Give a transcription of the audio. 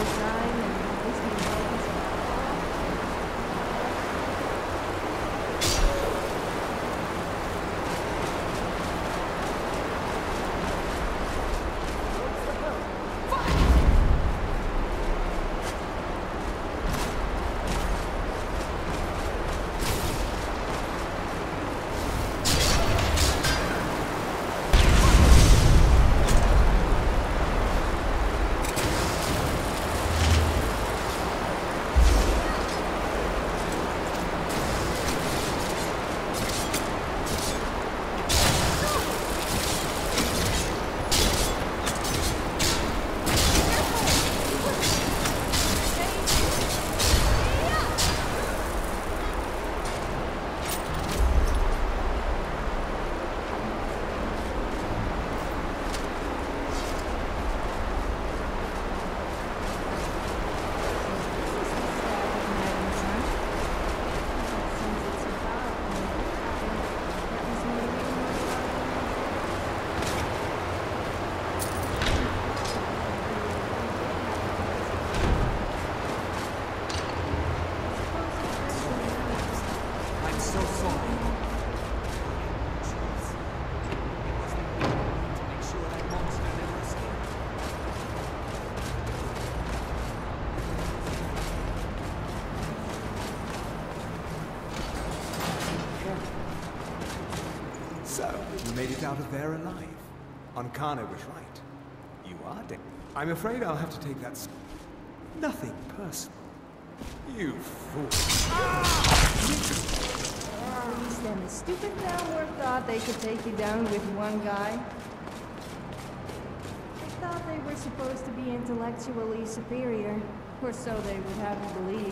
design and Disney movies and I'm so sorry. To make sure that monster never escaped. So, you made it out of there alive. Ancano was right. You are dead. I'm afraid I'll have to take that. Nothing personal. You fool. Police and the stupid network thought they could take you down with one guy. They thought they were supposed to be intellectually superior, or so they would have you believe.